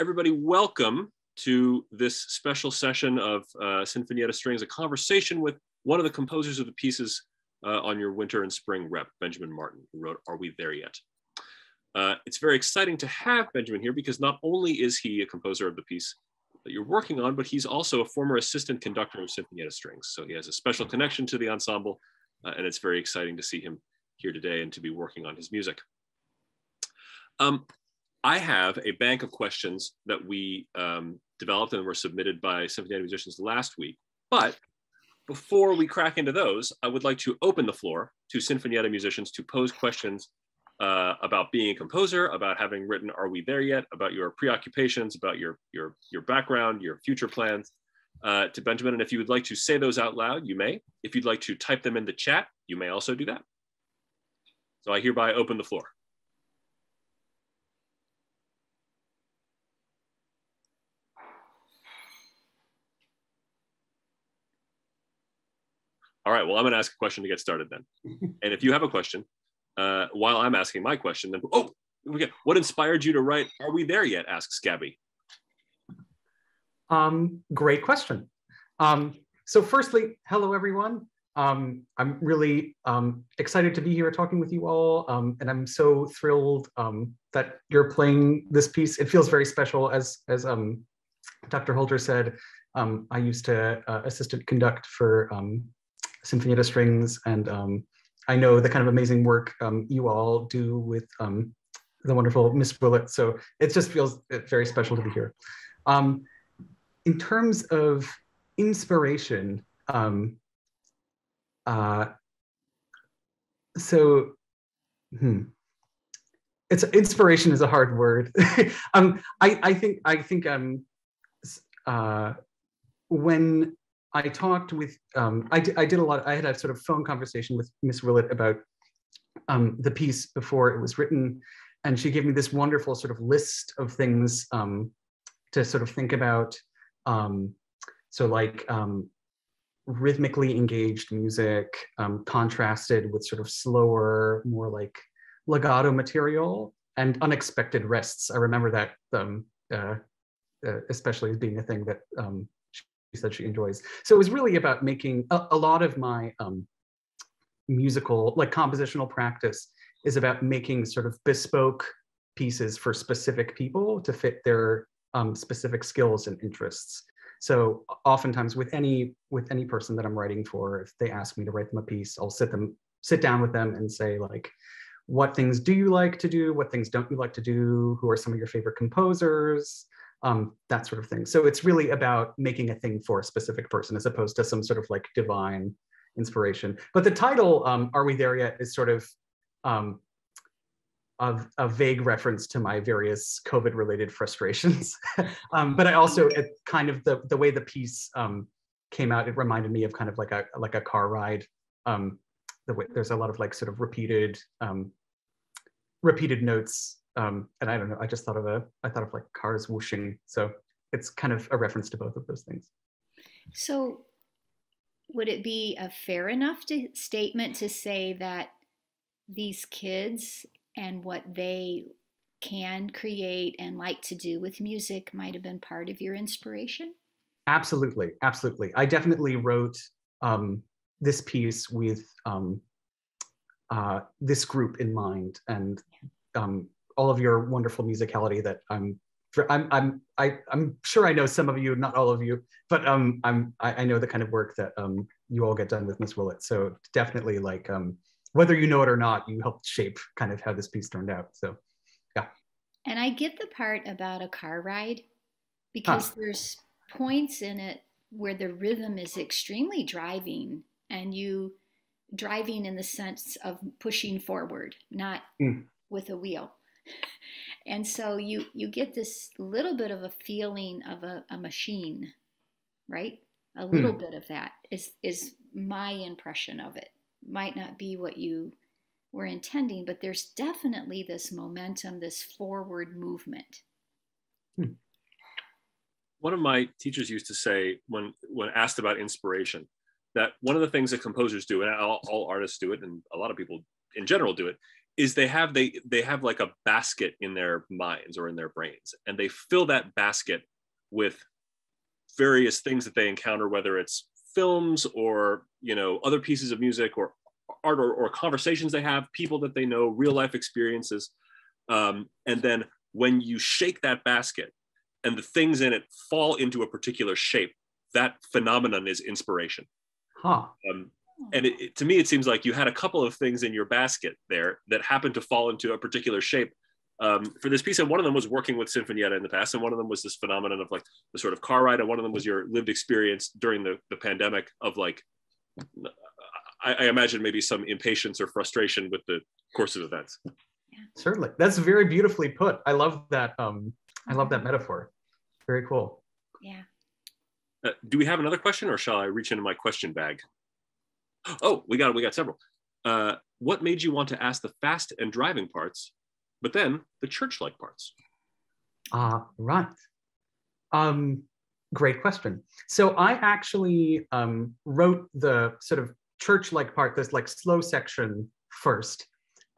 everybody, welcome to this special session of uh, Sinfonietta Strings, a conversation with one of the composers of the pieces uh, on your winter and spring rep, Benjamin Martin, who wrote Are We There Yet? Uh, it's very exciting to have Benjamin here because not only is he a composer of the piece that you're working on, but he's also a former assistant conductor of Sinfonietta Strings. So he has a special connection to the ensemble, uh, and it's very exciting to see him here today and to be working on his music. Um, I have a bank of questions that we um, developed and were submitted by Sinfonietta musicians last week. But before we crack into those, I would like to open the floor to Sinfonietta musicians to pose questions uh, about being a composer, about having written Are We There Yet, about your preoccupations, about your, your, your background, your future plans uh, to Benjamin. And if you would like to say those out loud, you may. If you'd like to type them in the chat, you may also do that. So I hereby open the floor. All right, well, I'm going to ask a question to get started then. and if you have a question, uh, while I'm asking my question, then, oh, what inspired you to write Are We There Yet? asks Gabby. Um, great question. Um, so firstly, hello, everyone. Um, I'm really um, excited to be here talking with you all, um, and I'm so thrilled um, that you're playing this piece. It feels very special, as as um, Dr. Holder said. Um, I used to uh, assistant conduct for um, Sinfonietta Strings, and um, I know the kind of amazing work um, you all do with um, the wonderful Miss Willett. So it just feels very special to be here. Um, in terms of inspiration, um, uh, so hmm, it's inspiration is a hard word. um, I, I think I think um, uh, when I talked with, um, I, I did a lot, I had a sort of phone conversation with Miss Willett about um, the piece before it was written. And she gave me this wonderful sort of list of things um, to sort of think about. Um, so like um, rhythmically engaged music um, contrasted with sort of slower, more like legato material and unexpected rests. I remember that um, uh, uh, especially as being a thing that um, said she enjoys. So it was really about making a, a lot of my um, musical, like compositional practice is about making sort of bespoke pieces for specific people to fit their um, specific skills and interests. So oftentimes with any with any person that I'm writing for, if they ask me to write them a piece, I'll sit them sit down with them and say like, what things do you like to do? What things don't you like to do? Who are some of your favorite composers? Um, that sort of thing. So it's really about making a thing for a specific person as opposed to some sort of like divine inspiration. But the title, um, Are We There Yet, is sort of um, a, a, vague reference to my various COVID related frustrations. um, but I also, it kind of the, the way the piece um, came out, it reminded me of kind of like a, like a car ride. Um, the way, there's a lot of like sort of repeated, um, repeated notes um, and I don't know, I just thought of a, I thought of like cars whooshing. So it's kind of a reference to both of those things. So would it be a fair enough to, statement to say that these kids and what they can create and like to do with music might have been part of your inspiration? Absolutely, absolutely. I definitely wrote um, this piece with um, uh, this group in mind, and um, all of your wonderful musicality that I'm I'm I'm I, I'm sure I know some of you, not all of you, but um I'm I, I know the kind of work that um you all get done with Miss Willett. So definitely like um whether you know it or not, you helped shape kind of how this piece turned out. So yeah. And I get the part about a car ride because huh. there's points in it where the rhythm is extremely driving and you driving in the sense of pushing forward, not mm. with a wheel and so you you get this little bit of a feeling of a, a machine right a little hmm. bit of that is is my impression of it might not be what you were intending but there's definitely this momentum this forward movement hmm. one of my teachers used to say when when asked about inspiration that one of the things that composers do and all, all artists do it and a lot of people in general do it is they have they they have like a basket in their minds or in their brains and they fill that basket with various things that they encounter whether it's films or you know other pieces of music or art or, or conversations they have people that they know real life experiences. Um, and then when you shake that basket and the things in it fall into a particular shape that phenomenon is inspiration. Huh. Um, and it, it, to me it seems like you had a couple of things in your basket there that happened to fall into a particular shape. Um, for this piece and one of them was working with sinfonietta in the past and one of them was this phenomenon of like the sort of car ride and one of them was your lived experience during the, the pandemic of like I, I imagine maybe some impatience or frustration with the course of events. Certainly. That's very beautifully put. I love that um i love that metaphor. Very cool. Yeah. Uh, do we have another question or shall i reach into my question bag Oh, we got we got several. Uh, what made you want to ask the fast and driving parts, but then the church-like parts? Ah, uh, right. Um, great question. So I actually um, wrote the sort of church-like part, this like slow section first,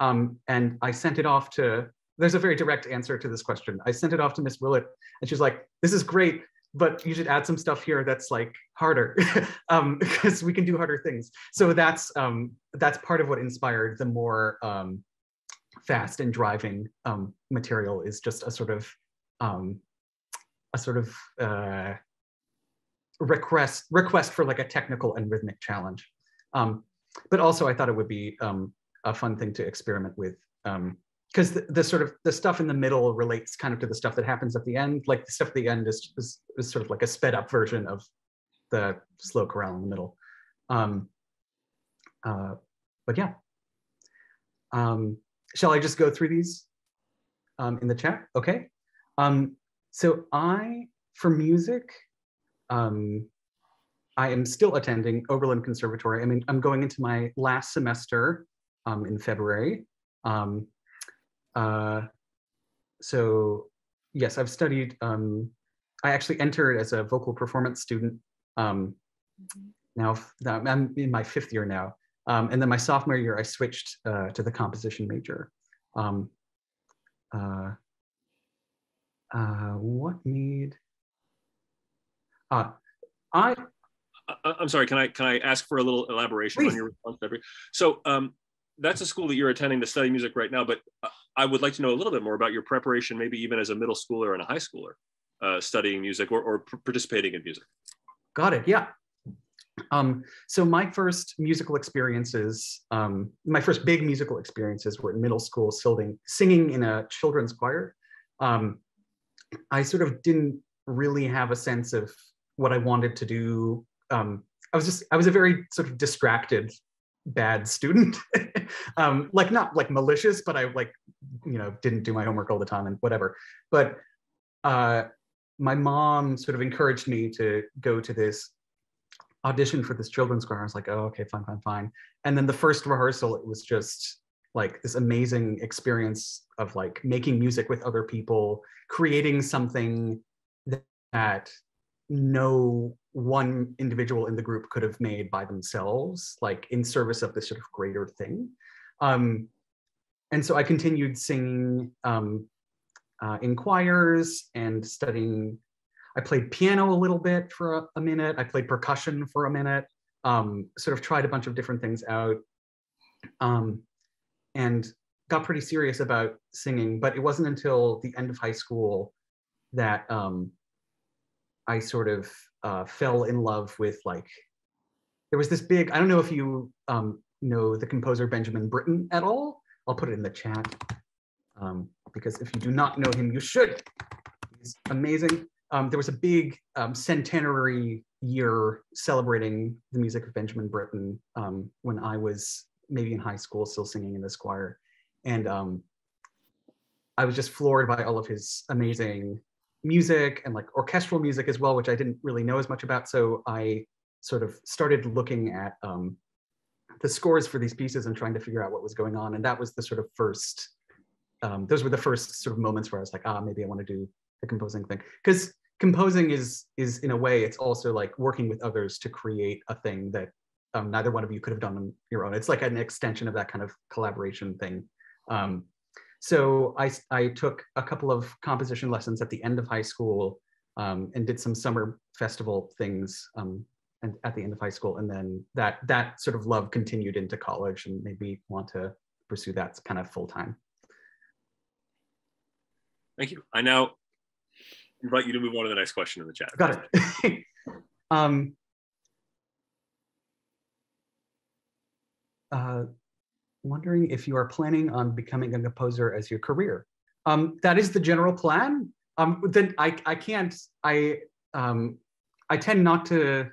um, and I sent it off to. There's a very direct answer to this question. I sent it off to Miss Willett, and she's like, "This is great but you should add some stuff here that's like harder um, because we can do harder things. So that's um, that's part of what inspired the more um, fast and driving um, material is just a sort of um, a sort of uh, request request for like a technical and rhythmic challenge. Um, but also I thought it would be a fun thing to experiment with because the, the, sort of the stuff in the middle relates kind of to the stuff that happens at the end. Like the stuff at the end is, is, is sort of like a sped up version of the slow chorale in the middle. Um, uh, but yeah. Um, shall I just go through these um, in the chat? Okay. Um, so I, for music, um, I am still attending Oberlin Conservatory. I mean, I'm going into my last semester um, in February. Um, uh, so yes, I've studied, um, I actually entered as a vocal performance student. Um, now I'm in my fifth year now. Um, and then my sophomore year, I switched uh, to the composition major. Um, uh, uh, what made, uh, I, I'm sorry, can I can I ask for a little elaboration Please. on your response, So um, that's a school that you're attending to study music right now, but uh, I would like to know a little bit more about your preparation, maybe even as a middle schooler and a high schooler, uh, studying music or, or participating in music. Got it. Yeah. Um, so my first musical experiences, um, my first big musical experiences were in middle school, singing, singing in a children's choir. Um, I sort of didn't really have a sense of what I wanted to do. Um, I was just, I was a very sort of distracted bad student. Um like not like malicious but i like you know didn't do my homework all the time and whatever. But uh my mom sort of encouraged me to go to this audition for this children's choir. I was like oh okay fine fine fine. And then the first rehearsal it was just like this amazing experience of like making music with other people creating something that no one individual in the group could have made by themselves, like in service of this sort of greater thing. Um, and so I continued singing um, uh, in choirs and studying. I played piano a little bit for a, a minute. I played percussion for a minute. Um, sort of tried a bunch of different things out, um, and got pretty serious about singing. But it wasn't until the end of high school that um, I sort of uh, fell in love with like there was this big i don't know if you um, know the composer benjamin britten at all. I'll put it in the chat um, because if you do not know him you should. He's amazing. Um, there was a big um, centenary year celebrating the music of benjamin britten um, when i was maybe in high school still singing in this choir. And um, i was just floored by all of his amazing music and like orchestral music as well, which I didn't really know as much about. So I sort of started looking at um, the scores for these pieces and trying to figure out what was going on. And that was the sort of first, um, those were the first sort of moments where I was like, ah, maybe I want to do the composing thing. Because composing is, is in a way, it's also like working with others to create a thing that um, neither one of you could have done on your own. It's like an extension of that kind of collaboration thing. Um, so I, I took a couple of composition lessons at the end of high school um, and did some summer festival things um, and at the end of high school. And then that that sort of love continued into college and made me want to pursue that kind of full time. Thank you. I now invite you to move on to the next question in the chat. Got it. um, uh, wondering if you are planning on becoming a composer as your career. Um, that is the general plan. Um, then I, I can't, I, um, I tend not to,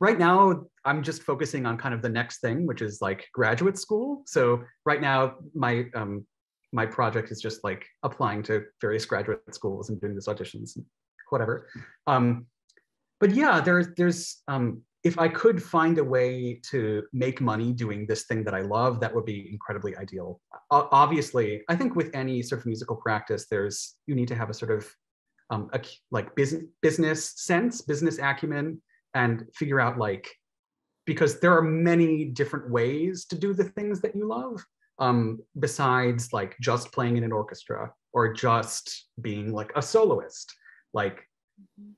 right now, I'm just focusing on kind of the next thing, which is like graduate school. So right now, my, um, my project is just like applying to various graduate schools and doing these auditions and whatever. Um, but yeah, there's, there's, um, if I could find a way to make money doing this thing that I love, that would be incredibly ideal. O obviously, I think with any sort of musical practice, there's you need to have a sort of um, a, like business business sense, business acumen, and figure out like because there are many different ways to do the things that you love um, besides like just playing in an orchestra or just being like a soloist. Like.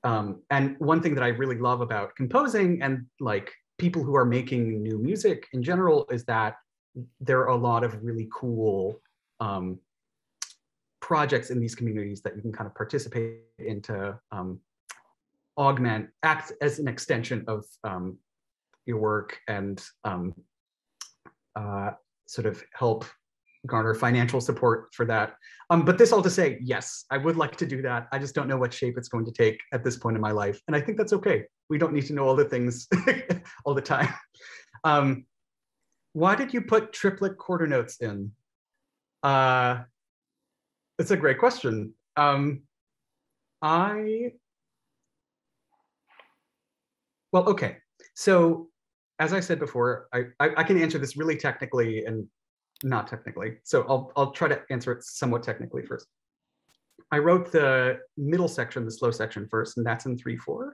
Um, and one thing that I really love about composing and like people who are making new music in general is that there are a lot of really cool um, projects in these communities that you can kind of participate in to um, augment, act as an extension of um, your work and um, uh, sort of help garner financial support for that. Um, but this all to say, yes, I would like to do that. I just don't know what shape it's going to take at this point in my life. And I think that's okay. We don't need to know all the things all the time. Um, why did you put triplet quarter notes in? Uh, it's a great question. Um, I, well, okay. So as I said before, I, I, I can answer this really technically and not technically. So I'll, I'll try to answer it somewhat technically first. I wrote the middle section, the slow section first, and that's in 3-4.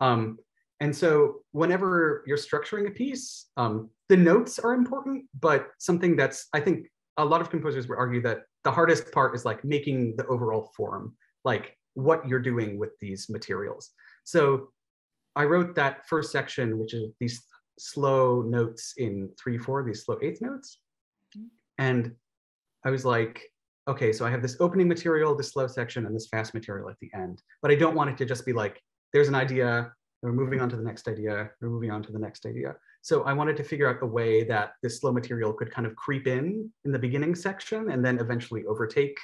Um, and so whenever you're structuring a piece, um, the notes are important, but something that's, I think a lot of composers would argue that the hardest part is like making the overall form, like what you're doing with these materials. So I wrote that first section, which is these slow notes in 3-4, these slow eighth notes. And I was like, okay, so I have this opening material, this slow section, and this fast material at the end. But I don't want it to just be like, there's an idea, we're moving on to the next idea, we're moving on to the next idea. So I wanted to figure out a way that this slow material could kind of creep in in the beginning section and then eventually overtake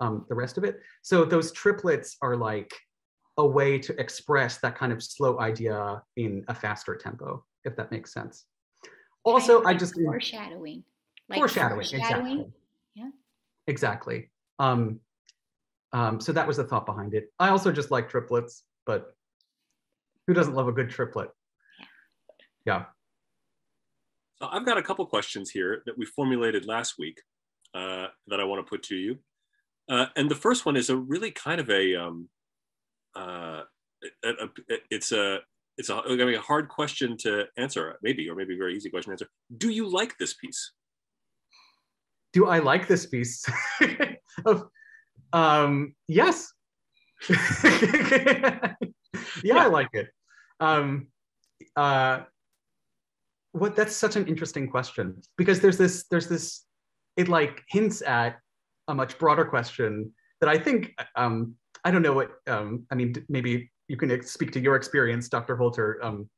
um, the rest of it. So those triplets are like a way to express that kind of slow idea in a faster tempo, if that makes sense. Also, I just foreshadowing. Like foreshadowing, foreshadowing, exactly. Yeah. Exactly. Um, um, so that was the thought behind it. I also just like triplets, but who doesn't love a good triplet? Yeah. So I've got a couple questions here that we formulated last week uh, that I want to put to you. Uh, and the first one is a really kind of a, um, uh, a, a, a it's a it's a, I mean, a hard question to answer, maybe, or maybe a very easy question to answer. Do you like this piece? Do I like this piece? of, um, yes. yeah, yeah, I like it. Um, uh, what that's such an interesting question because there's this there's this it like hints at a much broader question that I think um, I don't know what um, I mean maybe you can speak to your experience, Dr. Holter, um,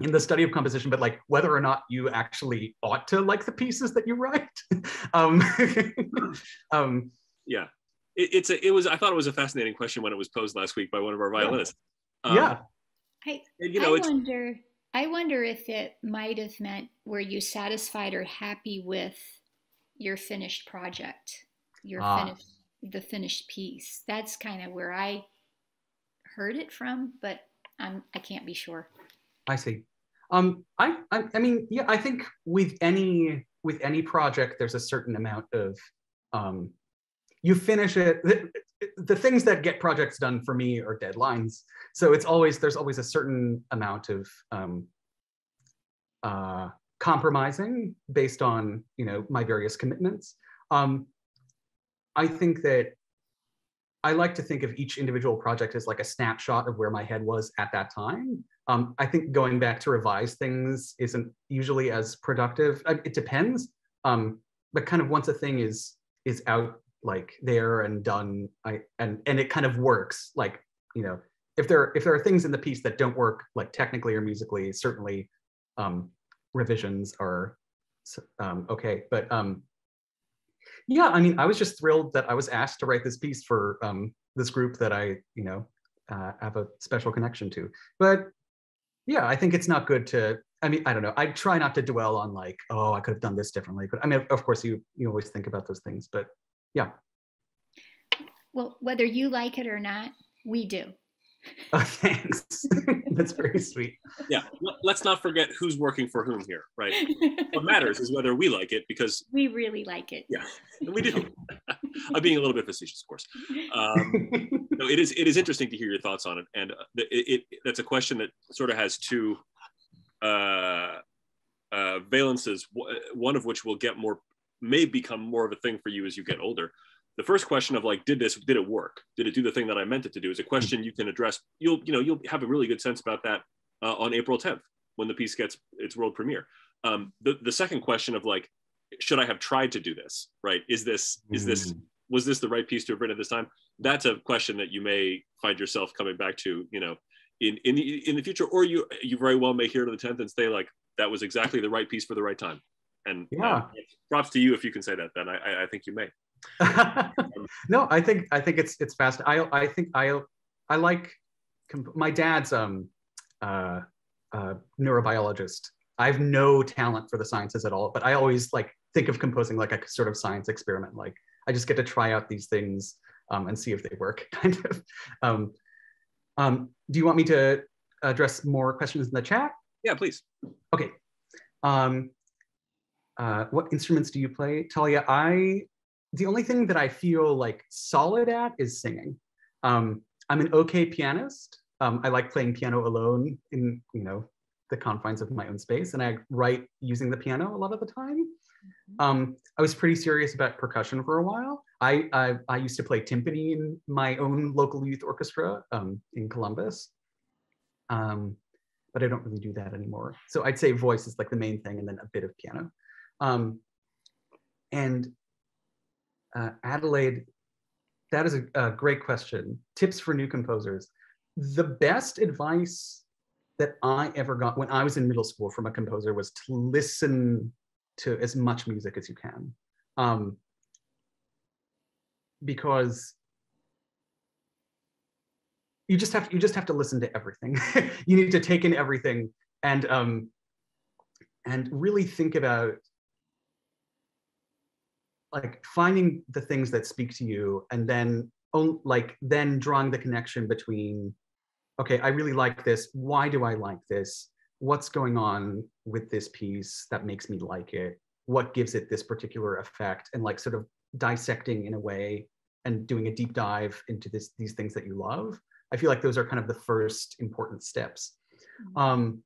in the study of composition, but like whether or not you actually ought to like the pieces that you write. um, um, yeah, it, it's a, it was. I thought it was a fascinating question when it was posed last week by one of our violinists. Um, yeah, I you know, I wonder. I wonder if it might have meant were you satisfied or happy with your finished project, your ah. finished the finished piece. That's kind of where I heard it from, but I'm I can't be sure. I see. Um, I, I, I mean, yeah, I think with any with any project, there's a certain amount of um, you finish it. The, the things that get projects done for me are deadlines. So it's always there's always a certain amount of um, uh, compromising based on you know my various commitments. Um, I think that I like to think of each individual project as like a snapshot of where my head was at that time. Um, I think going back to revise things isn't usually as productive. It depends, um, but kind of once a thing is is out like there and done, I and and it kind of works. Like you know, if there if there are things in the piece that don't work like technically or musically, certainly um, revisions are um, okay. But um, yeah, I mean, I was just thrilled that I was asked to write this piece for um, this group that I, you know, uh, have a special connection to. But yeah, I think it's not good to. I mean, I don't know. I try not to dwell on like, oh, I could have done this differently. But I mean, of course, you you always think about those things. But yeah. Well, whether you like it or not, we do. Oh, thanks. That's very sweet. Yeah. Let's not forget who's working for whom here, right? what matters is whether we like it because we really like it. Yeah, we do. I'm being a little bit facetious, of course. Um, no, it is. It is interesting to hear your thoughts on it, and uh, it, it that's a question that sort of has two uh, uh, valences. One of which will get more, may become more of a thing for you as you get older the first question of like did this did it work? Did it do the thing that i meant it to do? Is a question you can address. You'll you know you'll have a really good sense about that uh, on april 10th when the piece gets its world premiere. Um, the, the second question of like should i have tried to do this right? Is this is this mm. was this the right piece to have written at this time? That's a question that you may find yourself coming back to you know in in the in the future or you you very well may hear to the 10th and say like that was exactly the right piece for the right time. And yeah. uh, props to you if you can say that then i i think you may no, I think I think it's it's fast. I I think I I like my dad's um uh, uh neurobiologist. I have no talent for the sciences at all, but I always like think of composing like a sort of science experiment. Like I just get to try out these things um, and see if they work, kind of. Um, um, do you want me to address more questions in the chat? Yeah, please. Okay. Um, uh, what instruments do you play, Talia? I the only thing that I feel like solid at is singing. Um, I'm an okay pianist. Um, I like playing piano alone in you know the confines of my own space, and I write using the piano a lot of the time. Mm-hmm. Um, I was pretty serious about percussion for a while. I, I, I used to play timpani in my own local youth orchestra um, in Columbus, um, but I don't really do that anymore. So I'd say voice is like the main thing, and then a bit of piano. Um, and uh, Adelaide, that is a, a great question. Tips for new composers. The best advice that I ever got when I was in middle school from a composer was to listen to as much music as you can. Um, because you just have you just have to listen to everything. you need to take in everything and um, and really think about like finding the things that speak to you and then like then drawing the connection between okay i really like this. Why do i like this? What's going on with this piece that makes me like it? What gives it this particular effect? And like sort of dissecting in a way and doing a deep dive into this these things that you love. I feel like those are kind of the first important steps. Mm-hmm. um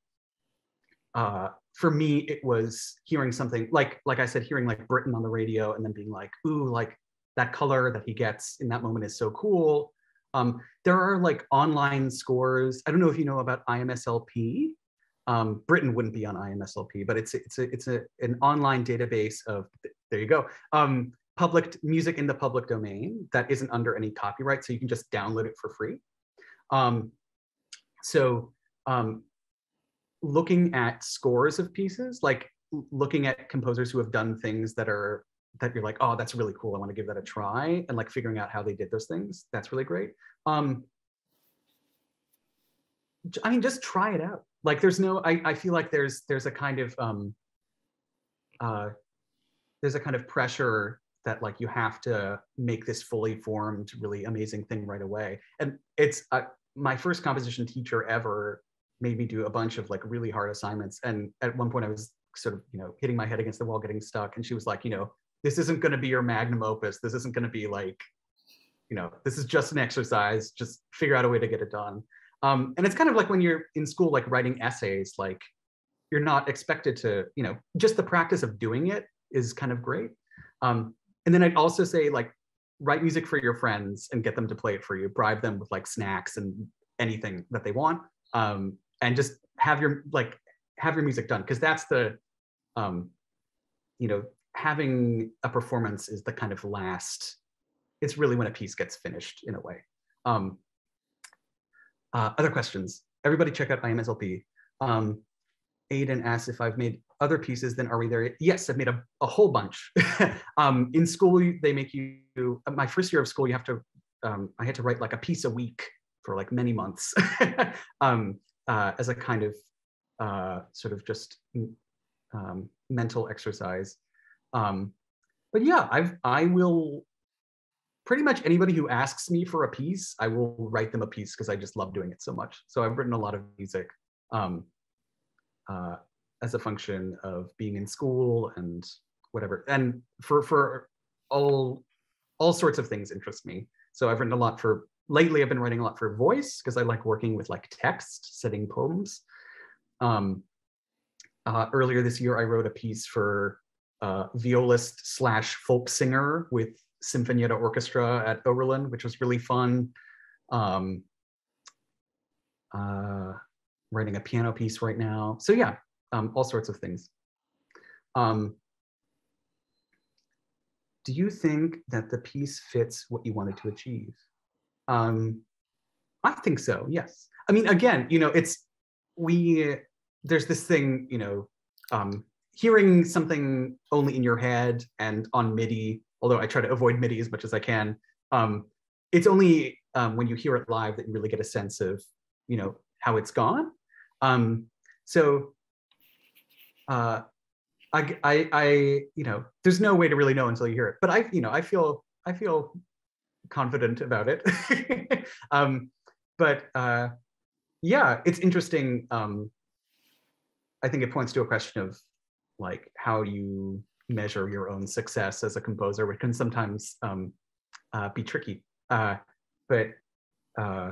uh for me it was hearing something like like i said hearing like Britten on the radio and then being like ooh like that color that he gets in that moment is so cool. Um, there are like online scores. I don't know if you know about imslp um, Britten wouldn't be on imslp but it's it's a, it's a, an online database of there you go um, public music in the public domain that isn't under any copyright so you can just download it for free. Um, so um, looking at scores of pieces, like looking at composers who have done things that are that you're like, oh, that's really cool. I want to give that a try, and like figuring out how they did those things. That's really great. Um, I mean, just try it out. Like, there's no. I I feel like there's there's a kind of um, uh, there's a kind of pressure that like you have to make this fully formed, really amazing thing right away. And it's uh, my first composition teacher ever made me do a bunch of like really hard assignments. And at one point I was sort of, you know, hitting my head against the wall, getting stuck. And she was like, you know, this isn't going to be your magnum opus. This isn't going to be like, you know, this is just an exercise. Just figure out a way to get it done. Um, and it's kind of like when you're in school, like writing essays, like you're not expected to, you know, just the practice of doing it is kind of great. Um, and then I'd also say like write music for your friends and get them to play it for you. Bribe them with like snacks and anything that they want, um, and just have your like have your music done because that's the, um, you know, having a performance is the kind of last. It's really when a piece gets finished in a way. Um, uh, other questions? Everybody check out IMSLP. Um, Aiden asked if I've made other pieces, then are we there? Yes, I've made a, a whole bunch. um, in school, they make you, my first year of school, you have to, um, I had to write like a piece a week for like many months um, uh, as a kind of uh, sort of just um, mental exercise. Um, but yeah, I've, I will, pretty much anybody who asks me for a piece, I will write them a piece because I just love doing it so much. So I've written a lot of music. Um, uh, as a function of being in school and whatever. And for for all all sorts of things interest me. So I've written a lot for lately. I've been writing a lot for voice because I like working with like text, setting poems. Um, uh, earlier this year, I wrote a piece for uh, violist slash folk singer with Sinfonietta Orchestra at Oberlin, which was really fun. Um, uh, writing a piano piece right now. So yeah, um, all sorts of things. Um, do you think that the piece fits what you wanted to achieve? Um, I think so, yes. I mean, again, you know, it's, we, there's this thing, you know, um, hearing something only in your head and on MIDI, although I try to avoid MIDI as much as I can, um, it's only um, when you hear it live that you really get a sense of, you know, how it's gone. Um, so uh, I, I, I, you know, there's no way to really know until you hear it. But I, you know, I feel, I feel confident about it. um, but uh, yeah, it's interesting. Um, I think it points to a question of like how you measure your own success as a composer, which can sometimes um, uh, be tricky. Uh, but uh,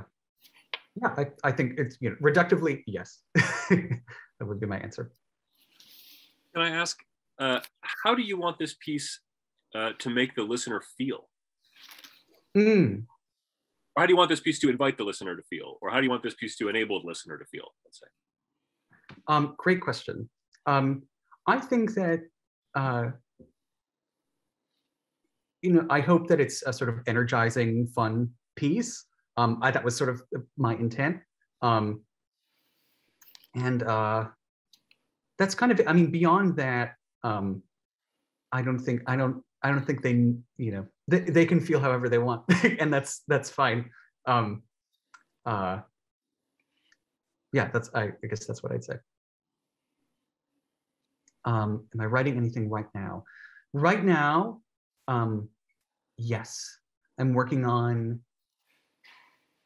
yeah, I, I think it's you know reductively yes. that would be my answer. Can I ask, uh, how do you want this piece uh, to make the listener feel? Mm. Or how do you want this piece to invite the listener to feel? Or how do you want this piece to enable the listener to feel, let's say? Um, great question. Um, I think that, uh, you know, I hope that it's a sort of energizing, fun piece. Um, I, that was sort of my intent. Um, and uh, that's kind of i mean beyond that um i don't think i don't i don't think they you know they, they can feel however they want and that's that's fine um uh yeah that's I, I guess that's what i'd say um am i writing anything right now right now um yes i'm working on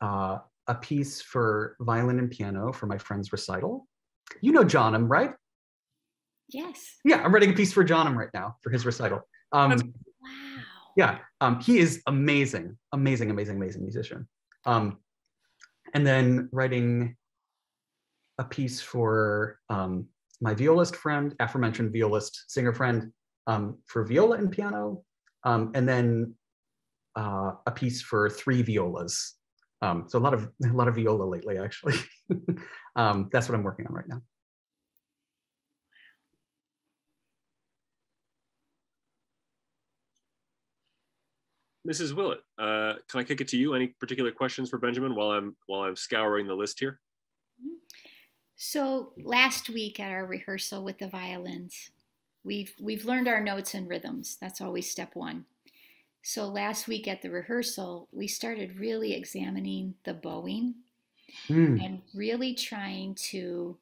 uh a piece for violin and piano for my friend's recital you know Johnum, right? Yes. Yeah, I'm writing a piece for Johnum right now for his recital. Um, wow. Yeah, um, he is amazing, amazing, amazing, amazing musician. Um, and then writing a piece for um, my violist friend, aforementioned violist singer friend, um, for viola and piano, um, and then uh, a piece for three violas. Um, so a lot of a lot of viola lately, actually. um, that's what I'm working on right now. Mrs. Willett, uh, can I kick it to you? Any particular questions for Benjamin while I'm while I'm scouring the list here? So last week at our rehearsal with the violins, we've we've learned our notes and rhythms. That's always step one. So last week at the rehearsal, we started really examining the bowing mm. and really trying to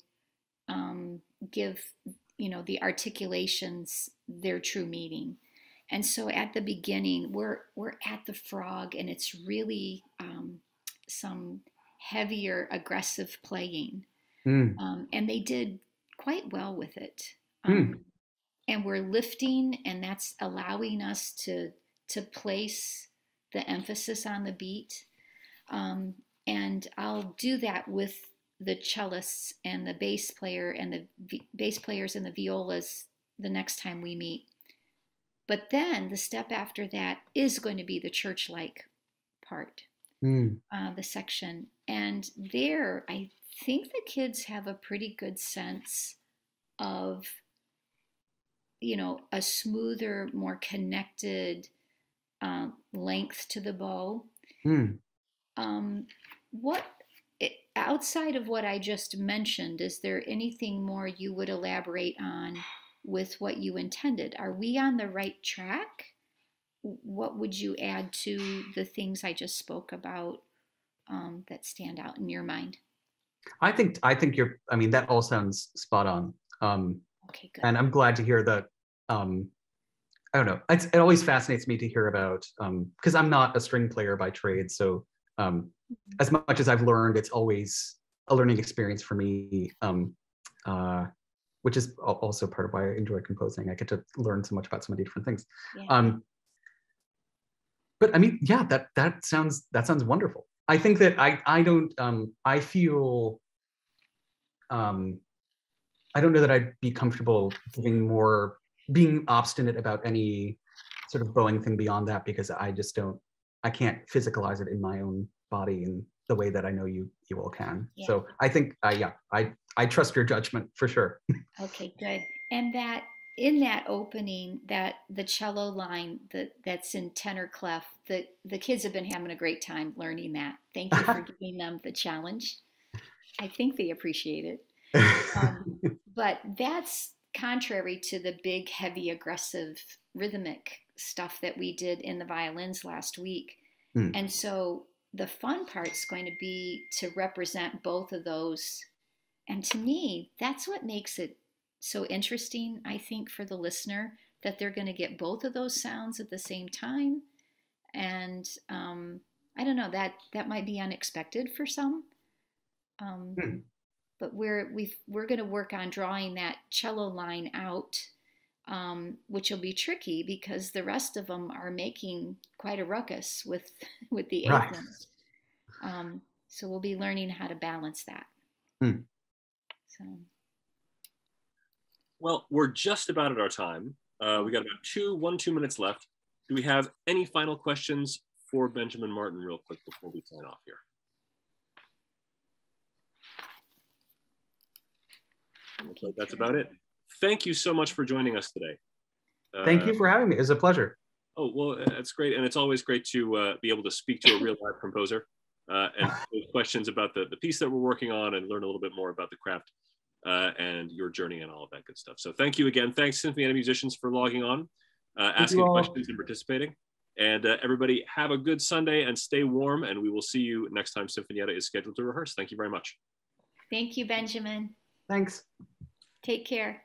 um, give you know the articulations their true meaning. And so at the beginning, we're we're at the frog, and it's really um, some heavier, aggressive playing, mm. um, and they did quite well with it. Mm. And we're lifting, and that's allowing us to to place the emphasis on the beat. Um, and I'll do that with the cellists and the bass player and the v- bass players and the violas the next time we meet But then the step after that is going to be the church like part, Mm. uh, the section. And there, I think the kids have a pretty good sense of, you know, a smoother, more connected uh, length to the bow. Mm. Um, what it, outside of what I just mentioned, is there anything more you would elaborate on with what you intended? Are we on the right track? What would you add to the things I just spoke about um, that stand out in your mind? I think I think you're. I mean, that all sounds spot on. Um, Okay, good. and I'm glad to hear that. Um, I don't know. It's, it always fascinates me to hear about because I'm not a string player by trade. So um, as much as I've learned, it's always a learning experience for me. Um, uh, which is also part of why I enjoy composing. I get to learn so much about so many different things. Yeah. Um, but I mean, yeah, that that sounds that sounds wonderful. I think that I I don't um, I feel um, I don't know that I'd be comfortable giving more being obstinate about any sort of bowing thing beyond that because I just don't I can't physicalize it in my own body in the way that I know you you all can. Yeah. So I think I yeah I I trust your judgment for sure. Okay, good. And that in that opening, that the cello line that that's in tenor clef, the the kids have been having a great time learning that. Thank you for giving them the challenge. I think they appreciate it. Um, but that's contrary to the big, heavy, aggressive rhythmic stuff that we did in the violins last week. Hmm. And so the fun part's going to be to represent both of those. And to me, that's what makes it so interesting, I think, for the listener that they're going to get both of those sounds at the same time. And um, I don't know that that might be unexpected for some. Um, Hmm. But we're we we're going to work on drawing that cello line out, um, which will be tricky because the rest of them are making quite a ruckus with with the eighth Right. ones. Um, so we'll be learning how to balance that. Hmm. So. Well, we're just about at our time. Uh, we got about two, one, two minutes left. Do we have any final questions for Benjamin Martin, real quick, before we sign off here? Looks like that's about it. Thank you so much for joining us today. Thank Uh, you for having me. It's a pleasure. Oh, well, it's great. And it's always great to uh, be able to speak to a real live composer uh, and questions about the, the piece that we're working on and learn a little bit more about the craft uh, and your journey and all of that good stuff. So thank you again. Thanks, Symphony Musicians, for logging on, uh, asking questions and participating. And uh, everybody have a good Sunday and stay warm. And we will see you next time Sinfonietta is scheduled to rehearse. Thank you very much. Thank you, Benjamin. Thanks. Take care.